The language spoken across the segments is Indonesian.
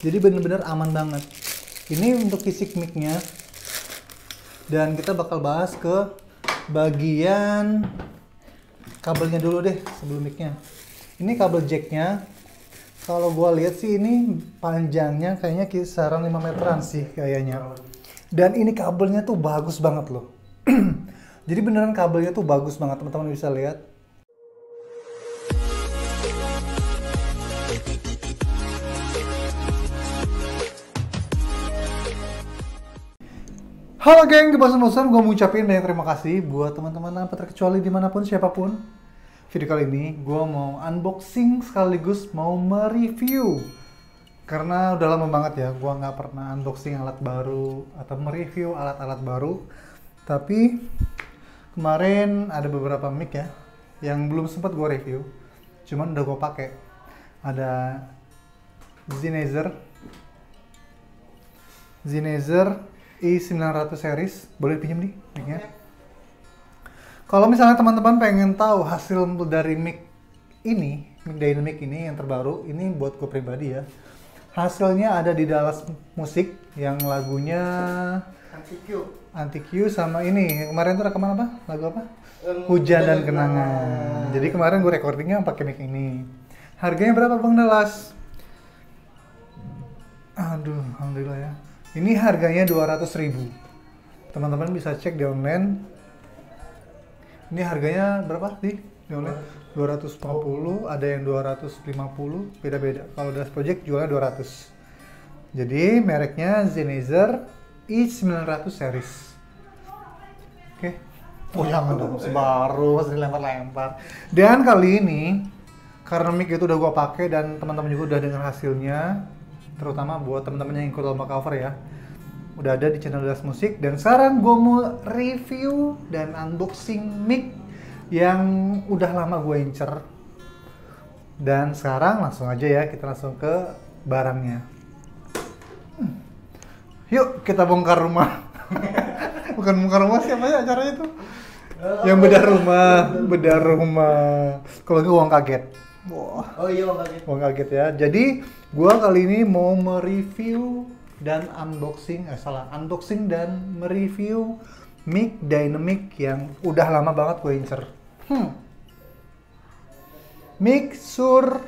Jadi bener-bener aman banget. Ini untuk fisik mic-nya. Dan kita bakal bahas ke bagian kabelnya dulu deh sebelum mic-nya. Ini kabel jack-nya. Kalau gua lihat sih ini panjangnya kayaknya kisaran 5 meteran sih kayaknya. Dan ini kabelnya tuh bagus banget loh. Jadi beneran kabelnya tuh bagus banget teman-teman bisa lihat. Halo geng, kebosan-bosan gue mau ucapin banyak terima kasih buat teman-teman tanpa terkecuali di mana pun siapa pun. Video kali ini gue mau unboxing sekaligus mau mereview. Karena udah lama banget ya, gue nggak pernah unboxing alat baru atau mereview alat-alat baru. Tapi kemarin ada beberapa mic ya, yang belum sempat gue review. Cuman udah gue pakai. Ada Sennheiser, Sennheiser i900 series. Boleh pinjam nih mic-nya? Kalau misalnya teman-teman pengen tahu hasil dari mic ini mic dynamic ini yang terbaru ini buat gue pribadi ya. Hasilnya ada di Dallas Musik yang lagunya Anti-Q. Anti Q sama ini. Kemarin tuh rekaman apa? Lagu apa? Hujan dan kenangan. Jadi kemarin gue recordingnya pakai mic ini. Harganya berapa bang Dallas? Aduh alhamdulillah ya ini harganya 200.000 Teman-teman bisa cek di online. Ini harganya berapa di di online? 250, ada yang 250, beda-beda. Kalau Das Project jualnya 200. Jadi mereknya Sennheiser i900 series. Oke. Oh jangan dong, sebaru masih dilempar-lempar. Dan kali ini karena mic itu udah gua pakai dan teman-teman juga udah dengar hasilnya, terutama buat teman-teman yang ikut lomba cover ya. Udah ada di channel Das Musik dan sekarang gue mau review dan unboxing mic yang udah lama gue incer. Dan sekarang langsung aja ya kita langsung ke barangnya. Hmm. yuk kita bongkar rumah. Bukan bongkar rumah siapa ya acaranya tuh? Yang bedah rumah bedah rumah. Kalau gue uang kaget wah Oh iya Bang Kaget. Gua kaget ya. Jadi gua kali ini mau mereview dan unboxing, eh salah, unboxing dan mereview mic dynamic yang udah lama banget gue incer. Hmm. Mic Sur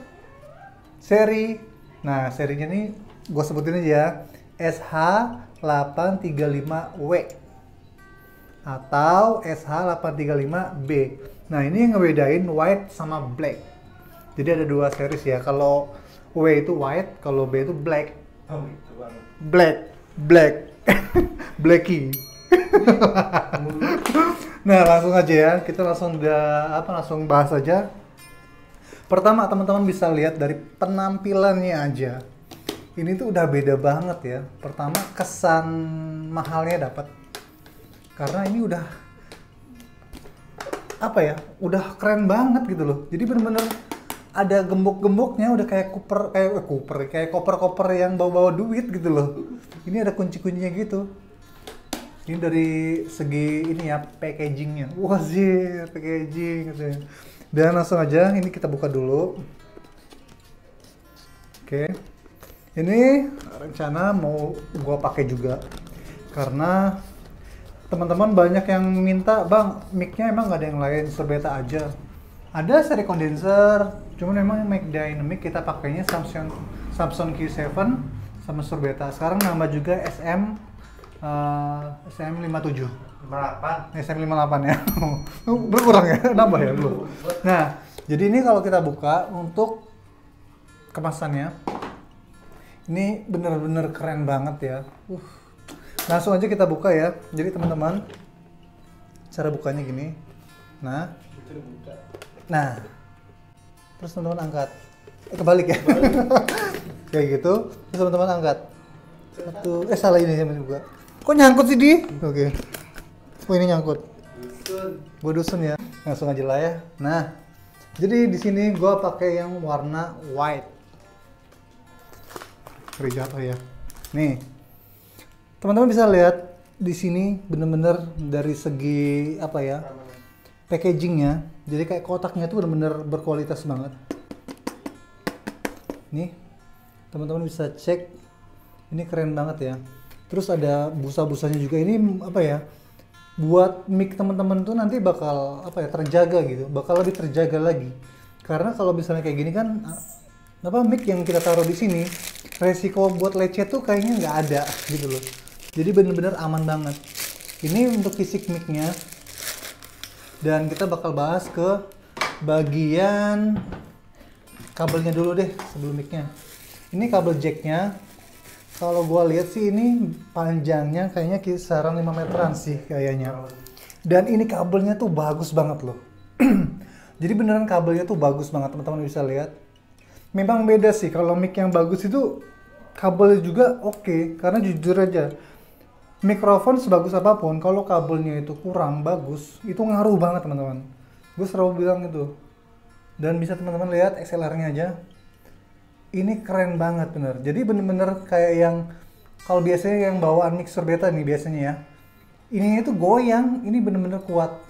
seri, nah serinya ini gue sebutin aja ya, SH835W atau SH835B. Nah ini yang ngebedain white sama black. Jadi ada dua series ya. Kalau W itu white, kalau B itu black. Oh gitu. Black, black, blacky. nah langsung aja ya. Kita langsung udah apa langsung bahas aja. Pertama teman-teman bisa lihat dari penampilannya aja. Ini tuh udah beda banget ya. Pertama kesan mahalnya dapat. Karena ini udah apa ya udah keren banget gitu loh jadi bener-bener ada gembok-gemboknya udah kayak koper kayak eh, koper kayak koper-koper yang bawa-bawa duit gitu loh. Ini ada kunci-kuncinya gitu. Ini dari segi ini ya packagingnya. Wah sih packaging gitu ya. dan langsung aja ini kita buka dulu. Oke. Ini rencana mau gua pakai juga. Karena teman-teman banyak yang minta bang mic-nya emang nggak ada yang lain serbeta aja. Ada seri kondenser cuman memang mic dynamic kita pakainya Samsung Samsung Q7 sama serbeta sekarang nambah juga SM uh, SM57 Balapan. SM58 ya. Berkurang ya? Nambah ya? Belum nah jadi ini kalau kita buka untuk kemasannya ini bener-bener keren banget ya. Uh. langsung aja kita buka ya. Jadi teman-teman cara bukanya gini. Nah. Nah terus teman-teman angkat. Eh, kebalik ya? Kayak gitu. Terus teman-teman angkat. Satu. Eh salah ini yang juga kok nyangkut sih di? Oke. Oh ini nyangkut. Gue dusun ya. Langsung aja lah ya. Nah jadi di sini gue pakai yang warna white. Keri jatuh ya. Nih. Teman-teman bisa lihat di sini bener-bener dari segi apa ya packagingnya jadi kayak kotaknya tuh bener-bener berkualitas banget. Nih teman-teman bisa cek. Ini keren banget ya. Terus ada busa-busanya juga. Ini apa ya? Buat mic teman-teman tuh nanti bakal apa ya? Terjaga gitu. Bakal lebih terjaga lagi. Karena kalau misalnya kayak gini kan apa mic yang kita taruh di sini resiko buat lecet tuh kayaknya nggak ada gitu loh. Jadi bener-bener aman banget. Ini untuk fisik micnya dan kita bakal bahas ke bagian kabelnya dulu deh sebelum micnya. Ini kabel jacknya. Kalau gua lihat sih ini panjangnya kayaknya kisaran 5 meteran sih kayaknya. Dan ini kabelnya tuh bagus banget loh. Jadi beneran kabelnya tuh bagus banget teman-teman bisa lihat. Memang beda sih kalau mic yang bagus itu kabelnya juga oke karena jujur aja mikrofon sebagus apa pun kalau kabelnya itu kurang bagus itu ngaruh banget teman-teman. Gue selalu bilang itu. Dan bisa teman-teman lihat XLR nya aja. Ini keren banget bener. Jadi bener-bener kayak yang kalau biasanya yang bawaan mixer beta nih biasanya ya. Ini itu goyang ini bener-bener kuat.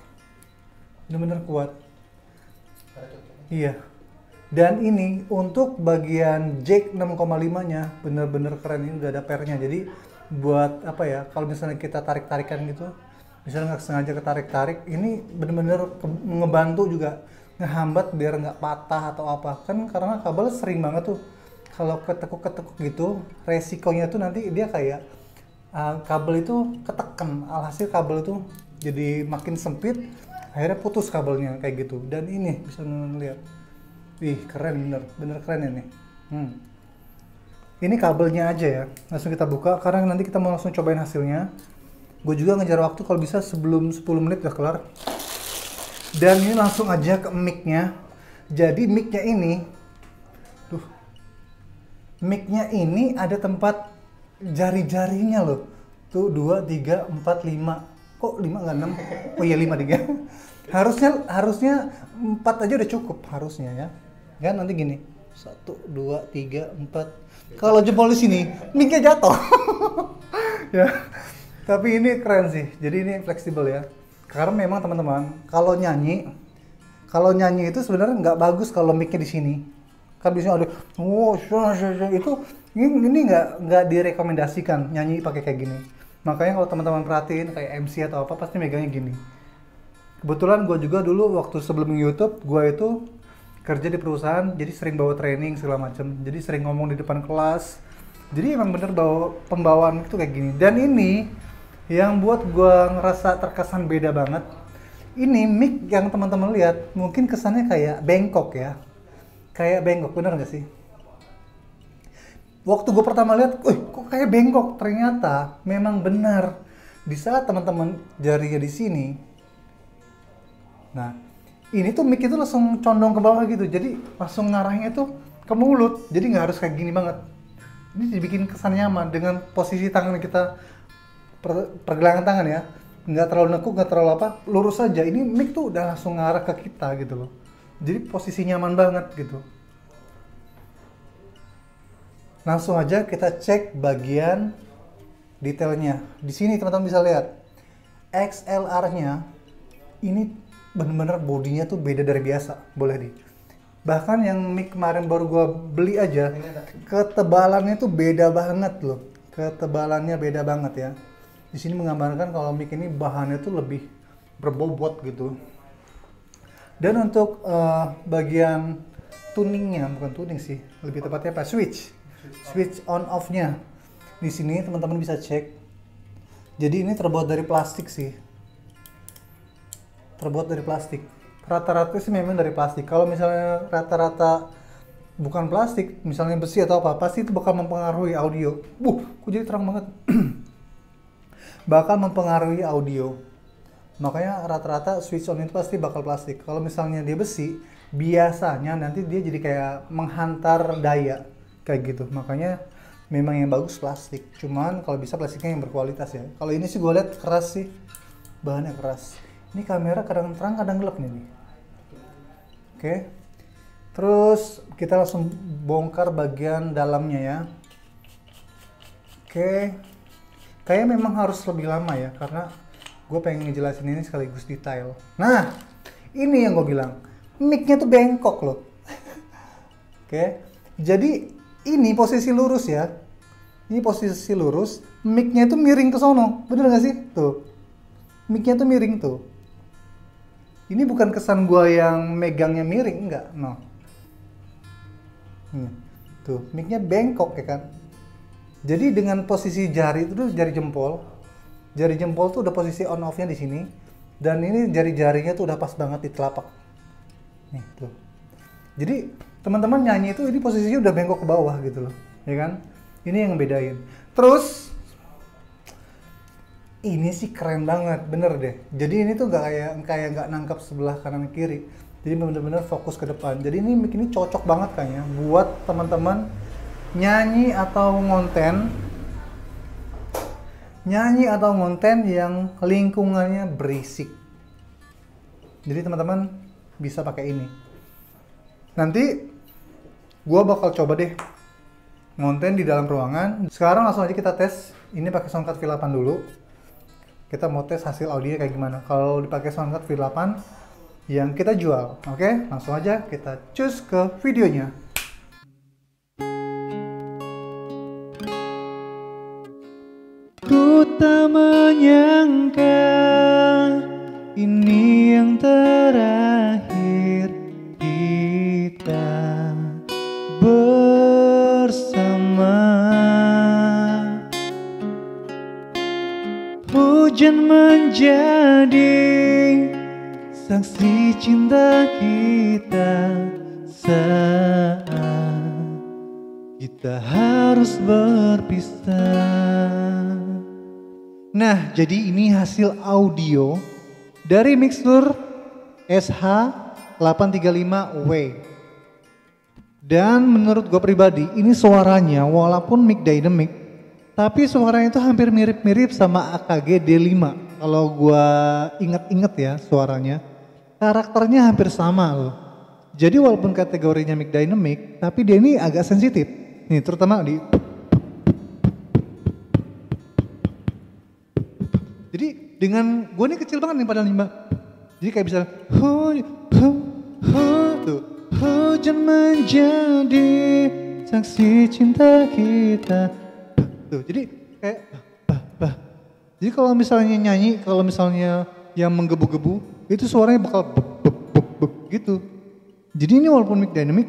Bener-bener kuat. Iya. Dan ini untuk bagian jack 6,5 nya bener-bener keren. Ini udah ada pernya. Jadi buat apa ya kalau misalnya kita tarik-tarikan gitu misalnya nggak sengaja ketarik-tarik ini bener-bener ngebantu juga ngehambat biar nggak patah atau apa. Kan karena kabel sering banget tuh kalau ketekuk-ketekuk gitu resikonya tuh nanti dia kayak uh, kabel itu ketekan alhasil kabel itu jadi makin sempit akhirnya putus kabelnya kayak gitu. Dan ini bisa lihat wih keren bener bener keren ini. Hmm. Ini kabelnya aja ya langsung kita buka karena nanti kita mau langsung cobain hasilnya. Gue juga ngejar waktu kalau bisa sebelum 10 menit udah kelar. Dan ini langsung aja ke mic-nya. Jadi mic-nya ini tuh mic-nya ini ada tempat jari-jarinya loh. Tuh 2, 3, 4, 5 kok 5 nggak 6 oh iya 5 tiga. Harusnya harusnya 4 aja udah cukup harusnya ya. Kan nanti gini satu dua tiga empat. Kalau jempol di sini mic-nya jatuh. Ya. Tapi ini keren sih. Jadi ini fleksibel ya. Karena memang teman-teman kalau nyanyi kalau nyanyi itu sebenarnya nggak bagus kalau mic-nya di sini. Kan biasanya ada syah." itu ini ini nggak nggak direkomendasikan nyanyi pakai kayak gini. Makanya kalau teman-teman perhatiin kayak MC atau apa pasti megangnya gini. Kebetulan gue juga dulu waktu sebelum YouTube gue itu kerja di perusahaan jadi sering bawa training segala macam. Jadi sering ngomong di depan kelas. Jadi emang bener bawa pembawaan itu kayak gini. Dan ini yang buat gue ngerasa terkesan beda banget. Ini mic yang teman-teman lihat mungkin kesannya kayak bengkok ya. Kayak bengkok bener nggak sih? Waktu gue pertama lihat, wih kok kayak bengkok? Ternyata memang benar. Di saat teman-teman jarinya di sini nah ini tuh mic itu langsung condong ke bawah gitu. Jadi langsung ngarahnya tuh ke mulut. Jadi nggak harus kayak gini banget. Ini dibikin kesan nyaman dengan posisi tangan kita. Per- pergelangan tangan ya. Nggak terlalu nekuk nggak terlalu apa. Lurus saja. Ini mic tuh udah langsung ngarah ke kita gitu loh. Jadi posisi nyaman banget gitu. Langsung aja kita cek bagian detailnya. Di sini teman-teman bisa lihat XLR-nya ini bener-bener bodinya tuh beda dari biasa boleh di. Bahkan yang mic kemarin baru gua beli aja ketebalannya tuh beda banget loh. Ketebalannya beda banget ya. Di sini menggambarkan kalau mic ini bahannya tuh lebih berbobot gitu. Dan untuk eh, bagian tuningnya bukan tuning sih lebih tepatnya apa? Switch. Switch on off nya di sini teman-teman bisa cek. Jadi ini terbuat dari plastik sih terbuat dari plastik. Rata-rata sih memang dari plastik. Kalau misalnya rata-rata bukan plastik misalnya besi atau apa pasti itu bakal mempengaruhi audio. Buh kok jadi terang banget. Bakal mempengaruhi audio. Makanya rata-rata switch on itu pasti bakal plastik. Kalau misalnya dia besi biasanya nanti dia jadi kayak menghantar daya kayak gitu. Makanya memang yang bagus plastik. Cuman kalau bisa plastiknya yang berkualitas ya. Kalau ini sih gue lihat keras sih. Bahannya keras ini kamera kadang terang kadang gelap nih oke terus kita langsung bongkar bagian dalamnya ya oke kayak memang harus lebih lama ya karena gue pengen ngejelasin ini sekaligus detail nah ini yang gue bilang mic-nya tuh bengkok loh oke jadi ini posisi lurus ya. Ini posisi lurus, mic-nya itu miring ke sono. Bener gak sih? Tuh. Mic-nya tuh miring tuh. Ini bukan kesan gua yang megangnya miring, enggak. No. Hmm. Tuh, mic-nya bengkok ya kan. Jadi dengan posisi jari itu jari jempol, jari jempol tuh udah posisi on off-nya di sini, dan ini jari-jarinya tuh udah pas banget di telapak. Nih tuh. Jadi teman-teman nyanyi itu ini posisinya udah bengkok ke bawah gitu loh, ya kan? Ini yang bedain. Terus ini sih keren banget, bener deh. Jadi ini tuh nggak kayak kayak nggak nangkap sebelah kanan kiri. Jadi bener-bener fokus ke depan. Jadi ini mic ini cocok banget kayaknya buat teman-teman nyanyi atau ngonten nyanyi atau ngonten yang lingkungannya berisik. Jadi teman-teman bisa pakai ini. Nanti gua bakal coba deh ngonten di dalam ruangan. Sekarang langsung aja kita tes. Ini pakai soundcard V8 dulu. Kita mau tes hasil audio kayak gimana. Kalau dipakai soundcard V8 yang kita jual, oke? Langsung aja kita cus ke videonya. Hujan menjadi saksi cinta kita saat kita harus berpisah. Nah, jadi ini hasil audio dari mixer SH835W. Dan menurut gue pribadi, ini suaranya walaupun mic dynamic, tapi suaranya itu hampir mirip-mirip sama AKG D5. Kalau gue inget-inget ya suaranya, karakternya hampir sama loh. Jadi walaupun kategorinya mic dynamic, tapi dia ini agak sensitif. Nih terutama di Jadi dengan gue ini kecil banget nih padahal mbak. Jadi kayak bisa hujan menjadi saksi cinta kita. Tuh jadi kayak bah, bah. Jadi kalau misalnya nyanyi, kalau misalnya yang menggebu-gebu, itu suaranya bakal bep, bep, bep, bep, gitu. Jadi ini walaupun mic dynamic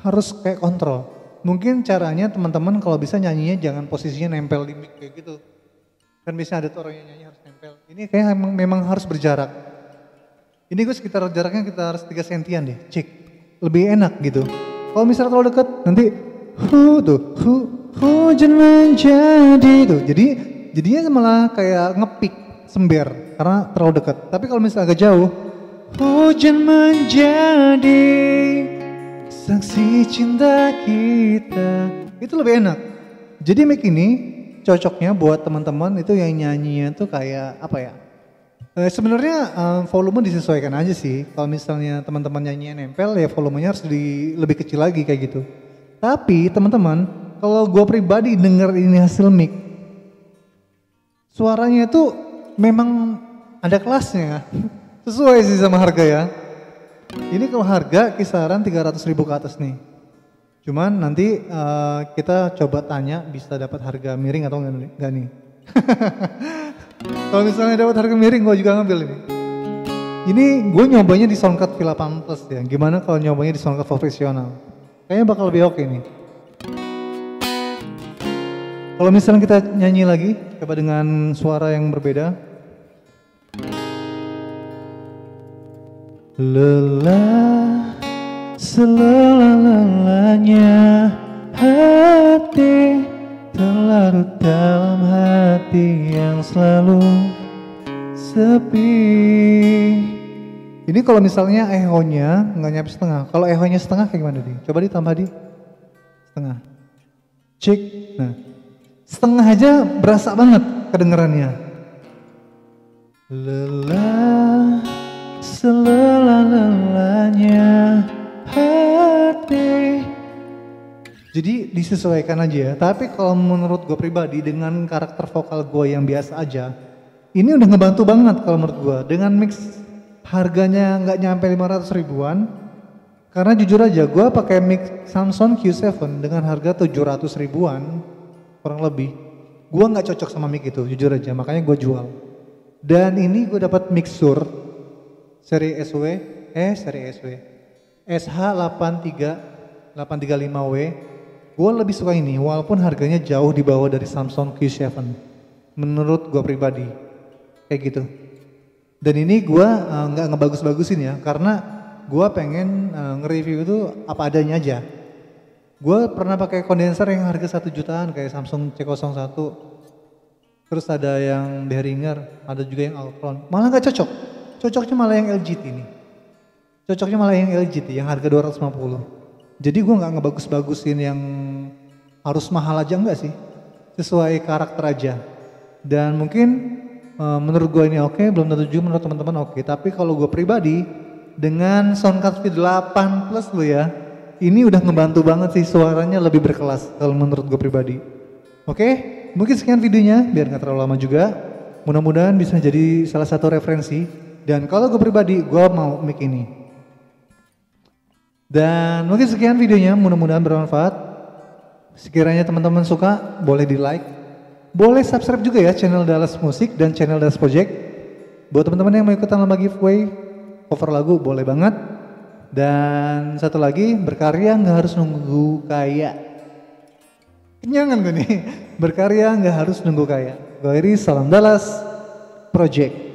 harus kayak kontrol. Mungkin caranya teman-teman kalau bisa nyanyinya jangan posisinya nempel di mic kayak gitu kan biasanya ada tuh orang yang nyanyi harus nempel. Ini kayak memang, memang harus berjarak. Ini gue sekitar jaraknya kita harus 3 sentian deh, cek. Lebih enak gitu. Kalau misalnya terlalu deket, nanti hu tuh, hu, hujan menjadi tuh. Jadi jadinya malah kayak ngepik sember karena terlalu dekat. Tapi kalau misalnya agak jauh, hujan menjadi saksi cinta kita. Itu lebih enak. Jadi mic ini cocoknya buat teman-teman itu yang nyanyinya tuh kayak apa ya? Eh, sebenarnya um, volume disesuaikan aja sih. Kalau misalnya teman-teman nyanyinya nempel ya volumenya harus di, lebih kecil lagi kayak gitu. Tapi teman-teman, kalau gue pribadi denger ini hasil mic, suaranya itu memang ada kelasnya. Sesuai sih sama harga ya. Ini kalau harga kisaran 300 ribu ke atas nih. Cuman nanti uh, kita coba tanya bisa dapat harga miring atau enggak nih. Kalau misalnya dapat harga miring gue juga ngambil ini. Ini gue nyobanya di Soundcard V8 Plus ya. Gimana kalau nyobanya di Soundcard profesional? Kayaknya bakal lebih oke nih. Kalau misalnya kita nyanyi lagi, coba dengan suara yang berbeda. Lelah Selelah-lelahnya hati Terlarut dalam hati yang selalu sepi. Ini kalau misalnya ehonya nggak nyampe setengah. Kalau ehonya setengah kayak gimana di? Coba ditambah di. Setengah. Cek Nah Setengah aja berasa banget kedengerannya Lelah Selelah-lelahnya hati. Jadi disesuaikan aja ya. Tapi kalau menurut gue pribadi dengan karakter vokal gue yang biasa aja, ini udah ngebantu banget kalau menurut gue. Dengan mix harganya nggak nyampe 500 ribuan, Karena jujur aja gue pakai mic Samsung Q7 dengan harga 700 ribuan kurang lebih. Gue nggak cocok sama mic itu jujur aja makanya gue jual. Dan ini gue dapat mixer seri SW eh seri SW SH83 835W. Gue lebih suka ini walaupun harganya jauh di bawah dari Samsung Q7. Menurut gue pribadi kayak gitu. Dan ini gue uh, nggak ngebagus-bagusin ya karena gue pengen uh, nge-review itu apa adanya aja. Gue pernah pakai kondenser yang harga satu jutaan kayak Samsung C01. Terus ada yang Behringer, ada juga yang Altron. Malah nggak cocok. Cocoknya malah yang LG ini. Cocoknya malah yang LG yang harga 250. Jadi gue nggak ngebagus-bagusin yang harus mahal aja enggak sih. Sesuai karakter aja. Dan mungkin uh, menurut gue ini oke, okay, belum tentu juga menurut teman-teman oke. Okay. Tapi kalau gue pribadi dengan soundcard speed 8 plus lo ya, ini udah ngebantu banget sih suaranya lebih berkelas kalau menurut gue pribadi. Oke, mungkin sekian videonya biar nggak terlalu lama juga. Mudah-mudahan bisa jadi salah satu referensi. Dan kalau gue pribadi, gue mau mic ini. Dan mungkin sekian videonya, mudah-mudahan bermanfaat. Sekiranya teman-teman suka, boleh di like. Boleh subscribe juga ya channel Dallas Musik dan channel Dallas Project. Buat teman-teman yang mau ikutan lomba giveaway, cover lagu boleh banget. Dan satu lagi, berkarya nggak harus nunggu kaya. Kenyangan gue nih. Berkarya nggak harus nunggu kaya. Gue Iri, salam Dallas Project.